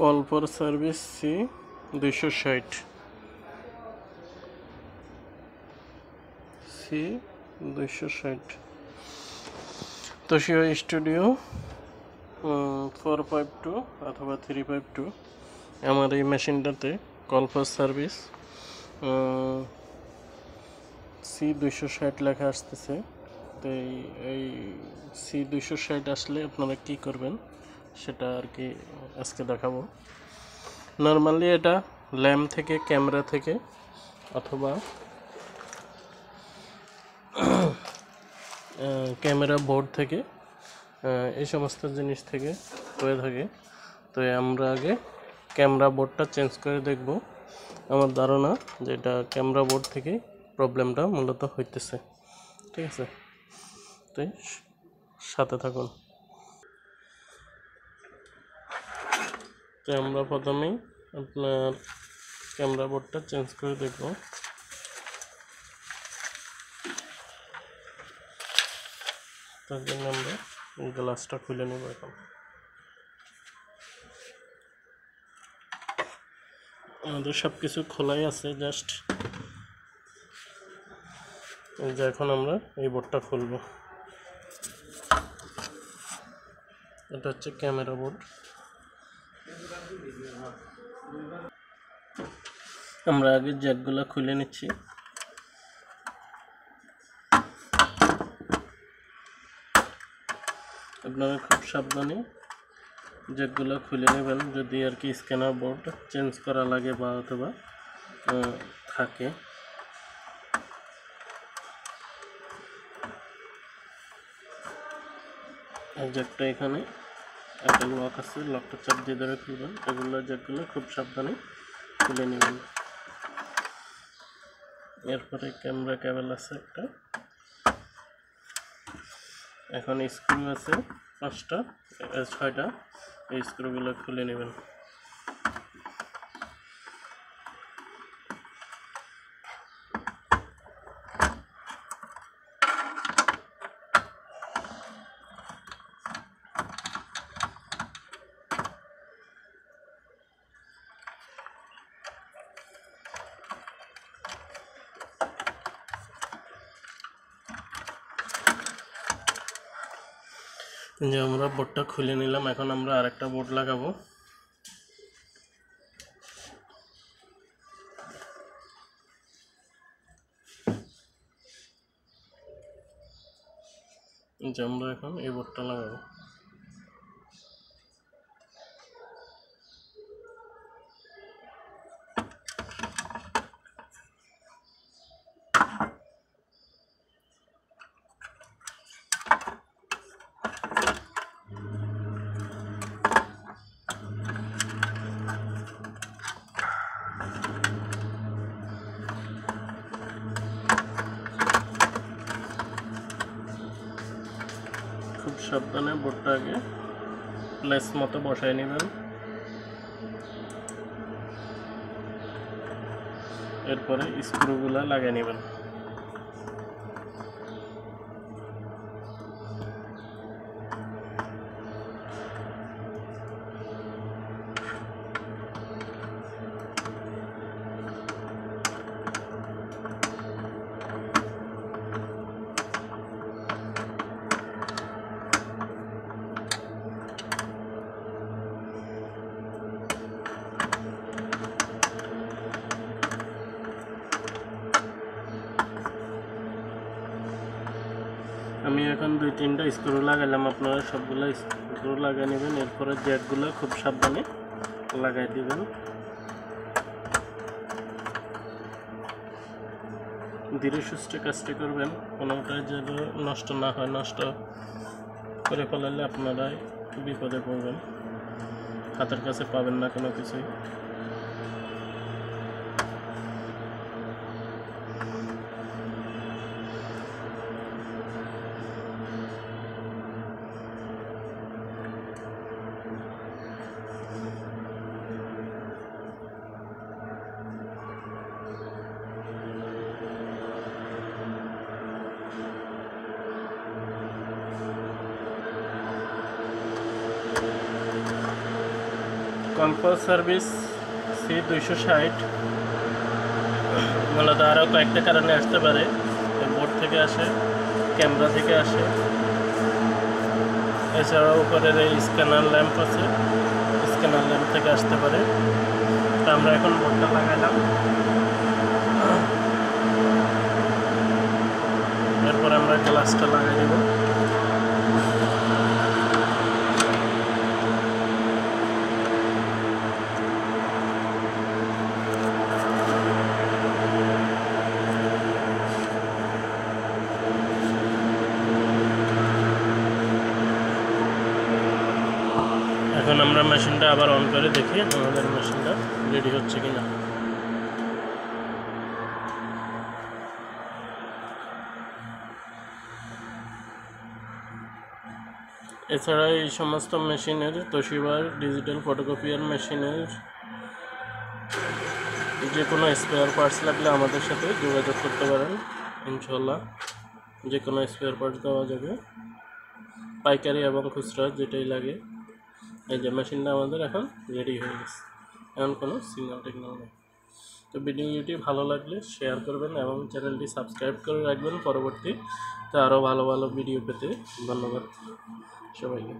Call for service C দুইশো ষাট C দুইশো ষাট তোশিও স্টুডিও ফোর ফাইভ টু অথবা থ্রি ফাইভ টু আমার এই মেশিনটাতে কল ফর সার্ভিস সি দুইশো ষাট লেখা আসতেছে। তো এই এই সি দুইশো ষাট আসলে আপনারা কি করবেন সেটা আর কি আজকে দেখাবো। নর্মালি এটা ল্যাম্প থেকে, ক্যামেরা থেকে অথবা ক্যামেরা বোর্ড থেকে এই সমস্ত জিনিস থেকে হয়ে থাকে। তো আমরা আগে ক্যামেরা বোর্ডটা চেঞ্জ করে দেখব। আমার ধারণা যে এটা ক্যামেরা বোর্ড থেকে প্রবলেমটা মূলত হইতেছে। ঠিক আছে? তো সাথে থাকুন। তো আমরা প্রথমেই আপনার ক্যামেরা বোর্ডটা চেঞ্জ করে দেখব। তার জন্য আমরা গ্লাসটা খুলে নেব এখন। আমাদের সব কিছু খোলাই আছে জাস্ট যে এখন আমরা এই বোর্ডটা খুলব। এটা হচ্ছে ক্যামেরা বোর্ড। আমরা আগে জ্যাকগুলো খুলে নিচ্ছি। আপনারা খুব সাবধানে জ্যাকগুলো খুলে নেবেন যদি আর কি স্ক্যানার বোর্ড চেঞ্জ করা লাগে বা অথবা থাকে। জ্যাকটা এখানে একটা লক আছে, লকটা চাপ দিয়ে ধরে খুলবেন। এগুলো জ্যাকগুলো খুব সাবধানে খুলে নেবেন। এরপরে ক্যামেরা কেবল আছে একটা। এখন স্ক্রু আছে। পাঁচটা ছয়টা এই স্ক্রুগুলো খুলে নেবেন। যে আমরা বোর্ডটা খুলে নিলাম, এখন আমরা আরেকটা বোর্ড লাগাবো। যে আমরা এখন এই বোর্ডটা লাগাবো। সাবধানে আগে প্লেস মতো বসায় নেবেন। এরপরে স্ক্রুগুলা লাগিয়ে নেবেন। আমি এখন দুই তিনটা স্ক্রু লাগালাম, আপনারা সবগুলো স্ক্রু লাগিয়ে নেবেন, এরপরে জ্যাকগুলো খুব সাবধানে লাগাই দিবেন। ধীরে সুস্থে কাজটি করবেন কোনোটা যেন নষ্ট না হয়, নষ্ট করে ফেলালে আপনারাই বিপদে পড়বেন। হাতের কাছে পাবেন না কোনো কিছুই। কনফার সার্ভিস, সি দুইশো ষাট। মূলত আরও কয়েকটা কারণে আসতে পারে। বোর্ড থেকে আসে, ক্যামেরা থেকে আসে। এছাড়াও উপরের এই স্ক্যানার ল্যাম্প আছে, স্ক্যানার ল্যাম্প থেকে আসতে পারে। তো আমরা এখন বোর্ডটা লাগাইলাম। এরপর আমরা গ্লাসটা লাগাই দেব। আমরা মেশিনটা আবার অন করে দেখি আমাদের মেশিনটা রেডি হচ্ছে কিনা। এছাড়া এই সমস্ত মেশিনের তোশিবার ডিজিটাল ফটোকপিয়ার মেশিনের যে কোনো স্পেয়ার পার্টস লাগলে আমাদের সাথে যোগাযোগ করতে পারেন ইনশাল্লাহ যে কোনো স্পেয়ার পার্টস দেওয়া যাবে। পাইকারি এবং খুচরা যেটাই লাগে। এই যে মেশিনটা আমাদের এখন রেডি হয়ে গেছে। এমন কোনো সিগন্যাল টিগন্যাল নেই। তো ভিডিওটি ভালো লাগলে শেয়ার করবেন এবং চ্যানেলটি সাবস্ক্রাইব করে রাখবেন। পরবর্তী তো আরও ভালো ভালো ভিডিও পেতে ধন্যবাদ সবাইকে।